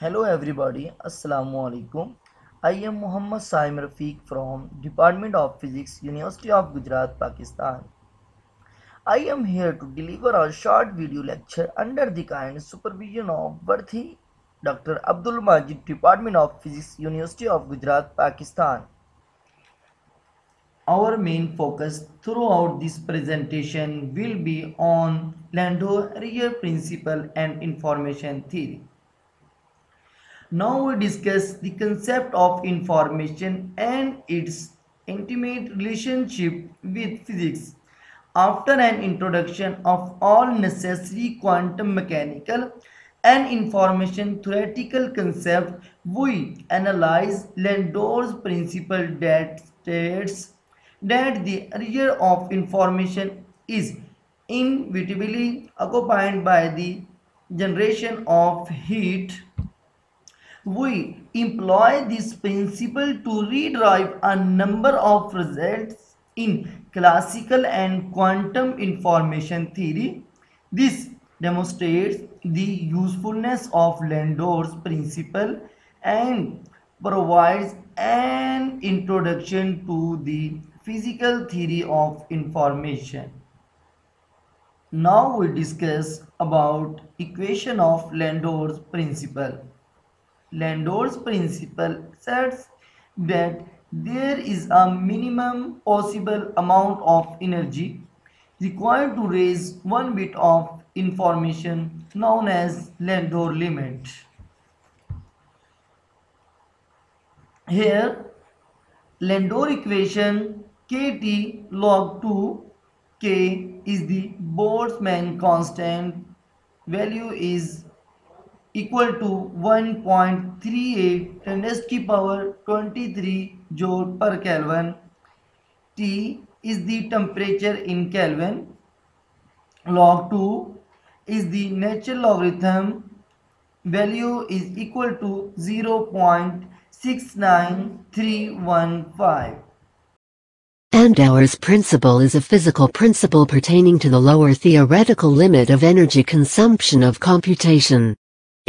Hello everybody अस्सलाम वालेकुम I am Mohammad Sahim Rafiq from department of physics university of Gujrat Pakistan I am here to deliver our short video lecture under the kind supervision of worthy doctor Abdul Majid department of physics university of Gujrat Pakistan Our main throughout this presentation will be on Landau area principle and information theory. Now we discuss the concept of information and its intimate relationship with physics. After an introduction of all necessary quantum mechanical and information theoretical concepts, we analyze Landauer's principle that states that the erasure of information is inevitably accompanied by the generation of heat we employ this principle to rederive a number of results in classical and quantum information theory. This demonstrates the usefulness of Landauer's principle and provides an introduction to the physical theory of information. Now we discuss about equation of Landauer's principle. Landauer's principle says that there is a minimum possible amount of energy required to raise one bit of information known as Landauer limit. Here, Landauer equation kT log 2 k is the Boltzmann constant value is equal to 1.38 10 to power 23 joule per Kelvin. T is the temperature in Kelvin. Log 2 is the natural logarithm. Value is equal to 0.69315. Landauer's principle is a physical principle pertaining to the lower theoretical limit of energy consumption of computation.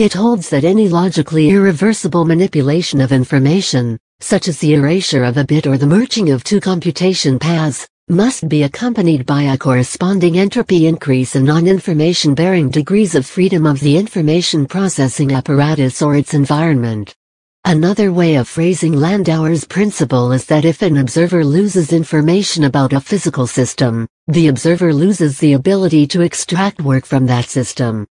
It holds that any logically irreversible manipulation of information, such as the erasure of a bit or the merging of two computation paths, must be accompanied by a corresponding entropy increase in non-information bearing degrees of freedom of the information processing apparatus or its environment. Another way of phrasing Landauer's principle is that if an observer loses information about a physical system, the observer loses the ability to extract work from that system.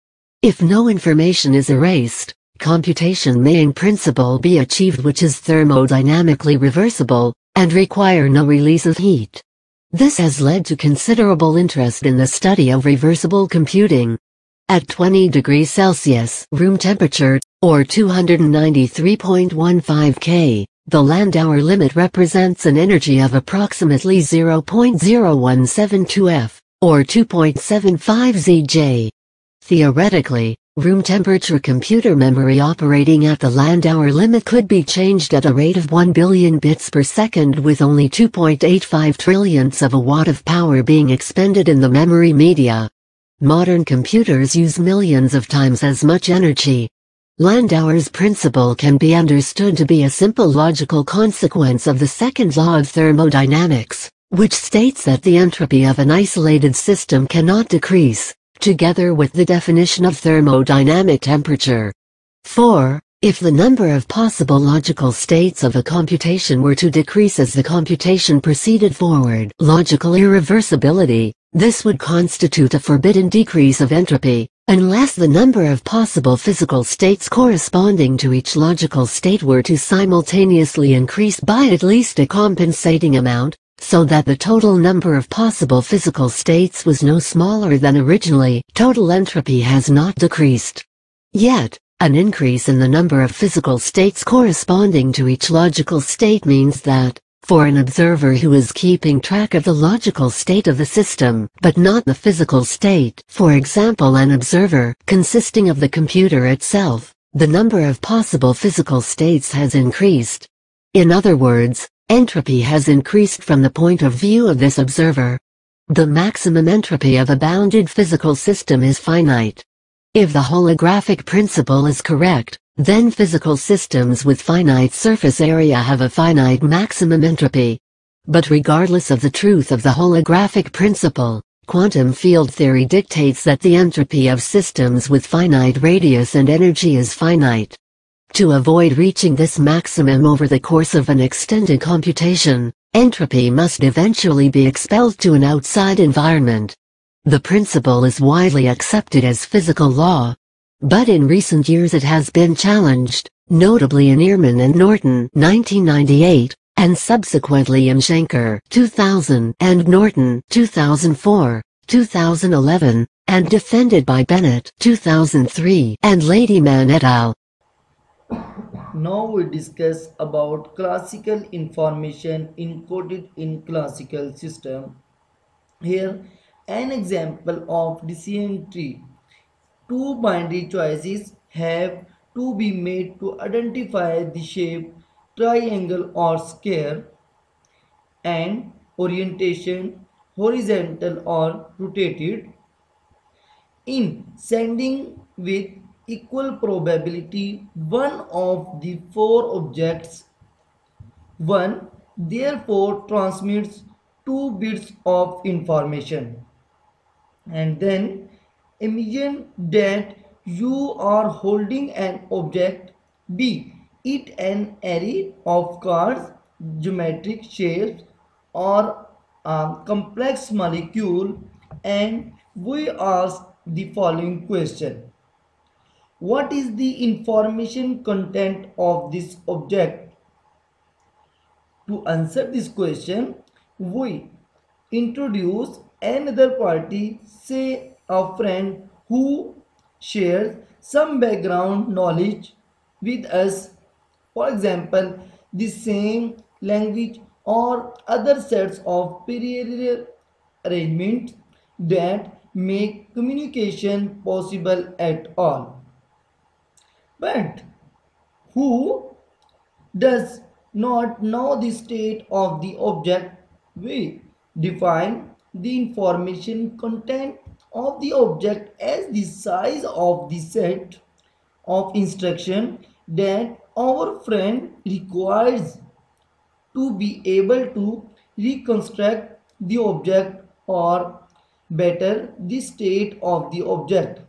If no information is erased, computation may in principle be achieved which is thermodynamically reversible, and require no release of heat. This has led to considerable interest in the study of reversible computing. At 20 degrees Celsius room temperature, or 293.15 K, the Landauer limit represents an energy of approximately 0.0172 F, or 2.75 ZJ. Theoretically, room temperature computer memory operating at the Landauer limit could be changed at a rate of 1 billion bits per second with only 2.85 trillionths of a watt of power being expended in the memory media. Modern computers use millions of times as much energy. Landauer's principle can be understood to be a simple logical consequence of the second law of thermodynamics, which states that the entropy of an isolated system cannot decrease, together with the definition of thermodynamic temperature. 4. If the number of possible logical states of a computation were to decrease as the computation proceeded forward, logical irreversibility, this would constitute a forbidden decrease of entropy, unless the number of possible physical states corresponding to each logical state were to simultaneously increase by at least a compensating amount, so that the total number of possible physical states was no smaller than originally. Total entropy has not decreased. Yet, an increase in the number of physical states corresponding to each logical state means that, for an observer who is keeping track of the logical state of the system, but not the physical state, for example an observer consisting of the computer itself, the number of possible physical states has increased. In other words, Entropy has increased from the point of view of this observer. The maximum entropy of a bounded physical system is finite. If the holographic principle is correct, Then physical systems with finite surface area have a finite maximum entropy. But regardless of the truth of the holographic principle, quantum field theory dictates that the entropy of systems with finite radius and energy is finite. To avoid reaching this maximum over the course of an extended computation, entropy must eventually be expelled to an outside environment. The principle is widely accepted as physical law. But in recent years it has been challenged, notably in Earman and Norton 1998, and subsequently in Shenker 2000 and Norton 2004, 2011, and defended by Bennett 2003 and Ladyman et al. Now we discuss about classical information encoded in classical system. Here an example of decision tree. Two binary choices have to be made to identify the shape triangle or square and orientation horizontal or rotated in sending with equal probability one of the four objects one therefore transmits two bits of information and then imagine that you are holding an object b it an array of cards, geometric shapes or a complex molecule and we ask the following question. What is the information content of this object? To answer this question, we introduce another party, say a friend who shares some background knowledge with us for example, the same language or other sets of prior arrangements that make communication possible at all. But who does not know the state of the object, we define the information content of the object as the size of the set of instruction that our friend requires to be able to reconstruct the object or better the state of the object.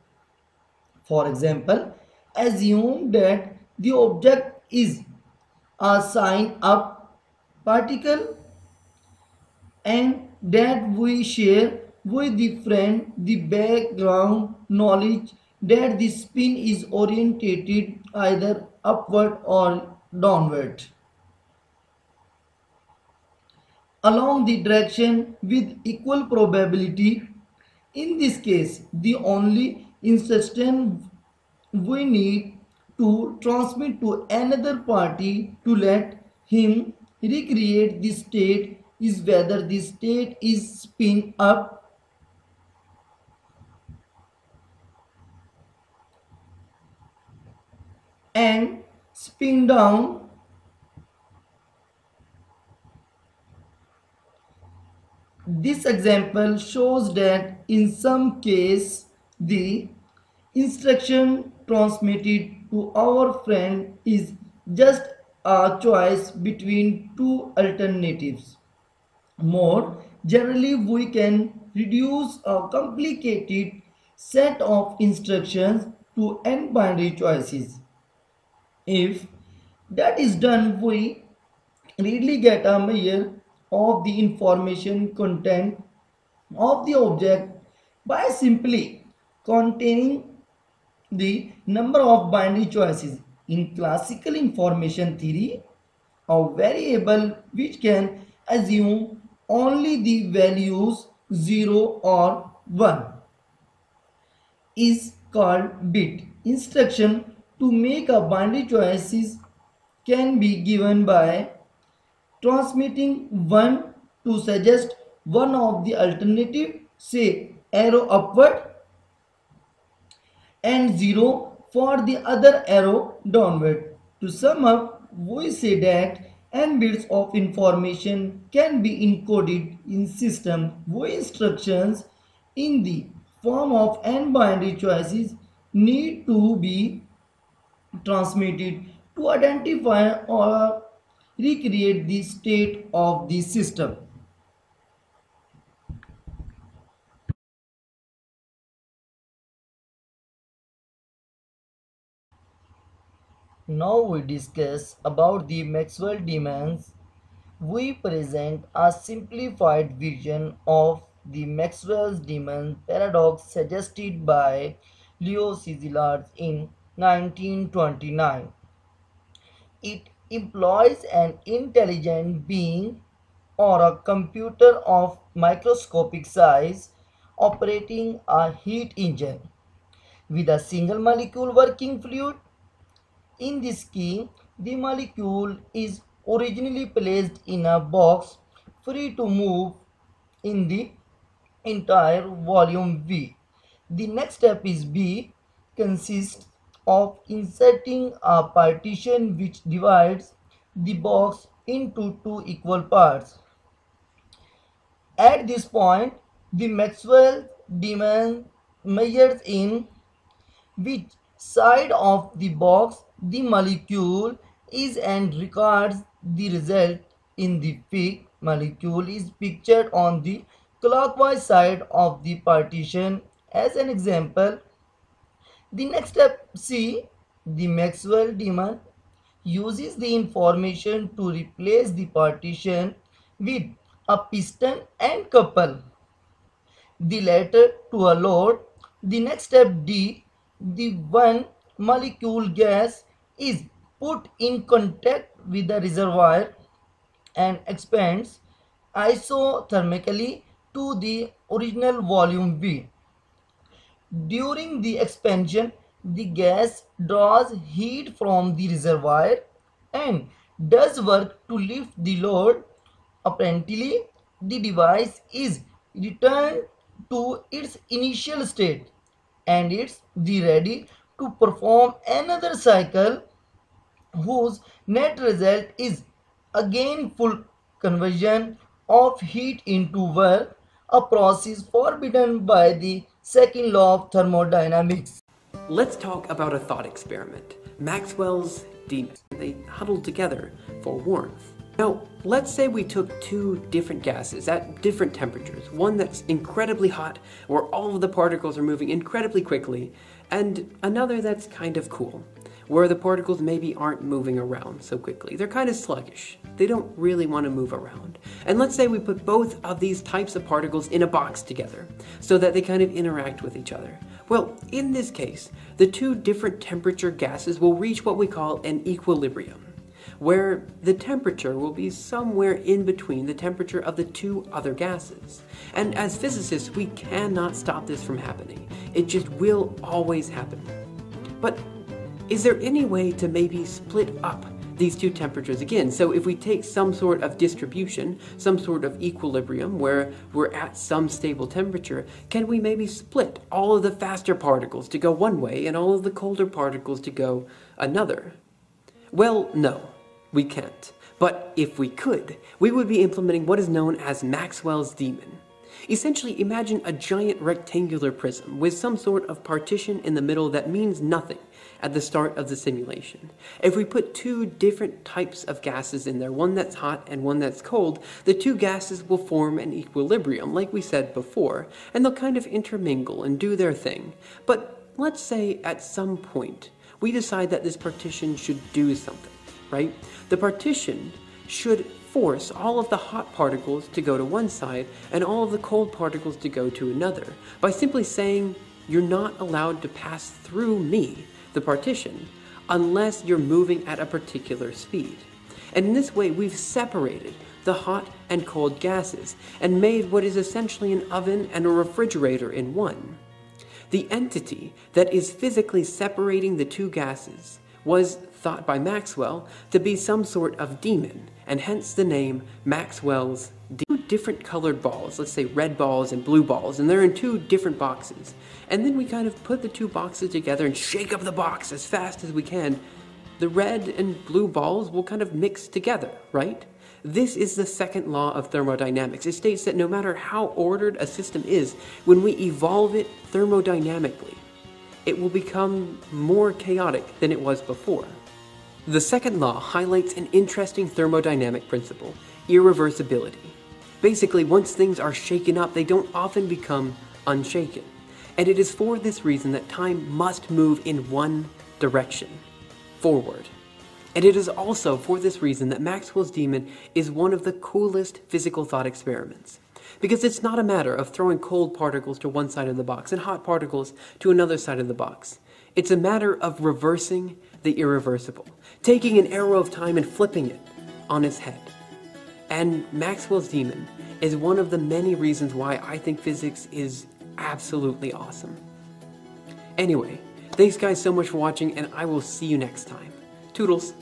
For example, assume that the object is a sign up particle and that we share with the friend the background knowledge that the spin is orientated either upward or downward along the direction with equal probability. In this case, the only instruction we need to transmit to another party to let him recreate the state is whether the state is spin up. And spin down. This example shows that in some case the instruction transmitted to our friend is just a choice between two alternatives. More generally we can reduce a complicated set of instructions to n binary choices. If that is done, we readily get a measure of the information content of the object by simply containing the number of binary choices. In classical information theory, a variable which can assume only the values 0 or 1 is called bit. Instruction to make a binary choices can be given by transmitting 1 to suggest one of the alternative say arrow upward and 0 for the other arrow downward. To sum up, we say that n bits of information can be encoded in system with instructions in the form of n binary choices need to be transmitted to identify or recreate the state of the system. Now we discuss about the Maxwell demons. We present a simplified version of the Maxwell's demon paradox suggested by Leo Szilard in 1929. It employs an intelligent being or a computer of microscopic size operating a heat engine with a single molecule working fluid in this scheme, the molecule is originally placed in a box free to move in the entire volume V. The next step is B consists of inserting a partition which divides the box into two equal parts. At this point, the Maxwell demon measures in which side of the box the molecule is and records the result in the peak. Molecule is pictured on the clockwise side of the partition. As an example the next step c the maxwell demon uses the information to replace the partition with a piston and couple. The latter to a load. The next step d the one molecule gas is put in contact with the reservoir and expands isothermically to the original volume V. During the expansion, the gas draws heat from the reservoir and does work to lift the load. Apparently, the device is returned to its initial state and it's ready to perform another cycle whose net result is again full conversion of heat into work, a process forbidden by the second law of thermodynamics. Let's talk about a thought experiment. Maxwell's demons. They huddled together for warmth. Now, let's say we took two different gases at different temperatures. One that's incredibly hot, where all of the particles are moving incredibly quickly, and another that's kind of cool, where the particles maybe aren't moving around so quickly. They're kind of sluggish. They don't really want to move around. And let's say we put both of these types of particles in a box together so that they kind of interact with each other. Well, in this case, the two different temperature gases will reach what we call an equilibrium where the temperature will be somewhere in between the temperature of the two other gases. And as physicists, we cannot stop this from happening. It just will always happen. But is there any way to maybe split up these two temperatures again. So if we take some sort of distribution, some sort of equilibrium where we're at some stable temperature, can we maybe split all of the faster particles to go one way and all of the colder particles to go another? Well, no we can't. But if we could, we would be implementing what is known as Maxwell's demon. Essentially, imagine a giant rectangular prism with some sort of partition in the middle that means nothing at the start of the simulation. If we put two different types of gases in there, one that's hot and one that's cold, the two gases will form an equilibrium, like we said before, and they'll kind of intermingle and do their thing. But let's say at some point, we decide that this partition should do something right? The partition should force all of the hot particles to go to one side and all of the cold particles to go to another by simply saying, you're not allowed to pass through me, the partition, unless you're moving at a particular speed. And in this way, we've separated the hot and cold gases and made what is essentially an oven and a refrigerator in one. The entity that is physically separating the two gases was thought by Maxwell to be some sort of demon, and hence the name Maxwell's two different colored balls, let's say red balls and blue balls, and they're in two different boxes. And then we kind of put the two boxes together and shake up the box as fast as we can. The red and blue balls will kind of mix together, right? This is the second law of thermodynamics. It states that no matter how ordered a system is, when we evolve it thermodynamically, it will become more chaotic than it was before. The second law highlights an interesting thermodynamic principle irreversibility. Basically, once things are shaken up, they don't often become unshaken. And it is for this reason that time must move in one direction forward. And it is also for this reason that Maxwell's demon is one of the coolest physical thought experiments. Because it's not a matter of throwing cold particles to one side of the box and hot particles to another side of the box. It's a matter of reversing the irreversible, taking an arrow of time and flipping it on its head. And Maxwell's demon is one of the many reasons why I think physics is absolutely awesome. Anyway, thanks guys so much for watching, and I will see you next time. Toodles!